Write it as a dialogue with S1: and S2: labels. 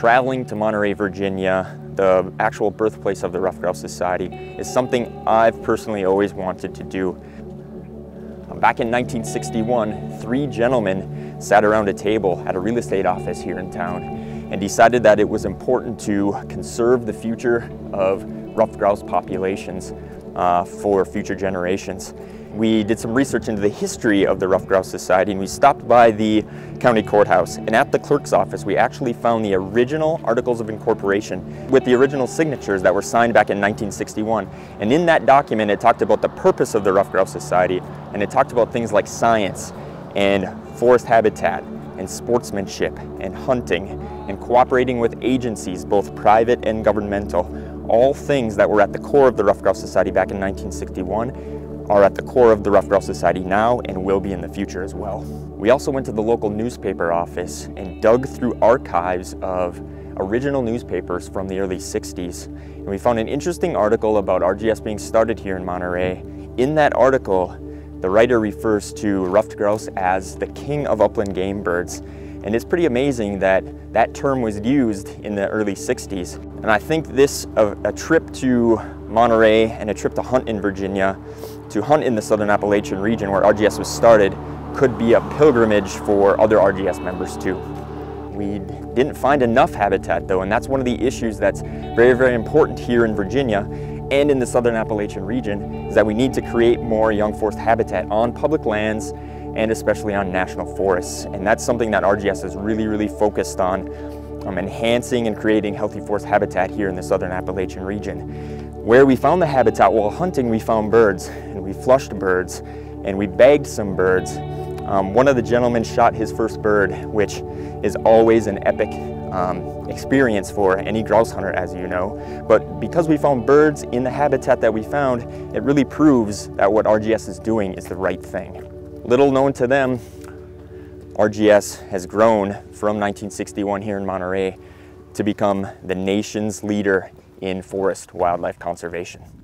S1: traveling to Monterey, Virginia, the actual birthplace of the Ruffed Grouse Society, is something I've personally always wanted to do. Back in 1961, three gentlemen sat around a table at a real estate office here in town and decided that it was important to conserve the future of ruffed grouse populations uh, for future generations. We did some research into the history of the Ruffed Grouse Society and we stopped by the county courthouse and at the clerk's office we actually found the original Articles of Incorporation with the original signatures that were signed back in 1961 and in that document it talked about the purpose of the Ruffed Grouse Society and it talked about things like science and forest habitat and sportsmanship and hunting and cooperating with agencies both private and governmental. All things that were at the core of the Ruffed Grouse Society back in 1961 are at the core of the Ruffed Grouse Society now and will be in the future as well. We also went to the local newspaper office and dug through archives of original newspapers from the early 60s. And we found an interesting article about RGS being started here in Monterey. In that article, the writer refers to ruffed grouse as the king of upland game birds. And it's pretty amazing that that term was used in the early 60s. And I think this, a, a trip to Monterey and a trip to hunt in Virginia to hunt in the Southern Appalachian region where RGS was started could be a pilgrimage for other RGS members too. We didn't find enough habitat though, and that's one of the issues that's very, very important here in Virginia and in the Southern Appalachian region, is that we need to create more young forest habitat on public lands and especially on national forests. And that's something that RGS is really, really focused on, um, enhancing and creating healthy forest habitat here in the Southern Appalachian region. Where we found the habitat while hunting, we found birds, and we flushed birds, and we bagged some birds. Um, one of the gentlemen shot his first bird, which is always an epic um, experience for any grouse hunter, as you know. But because we found birds in the habitat that we found, it really proves that what RGS is doing is the right thing. Little known to them, RGS has grown from 1961 here in Monterey to become the nation's leader in forest wildlife conservation.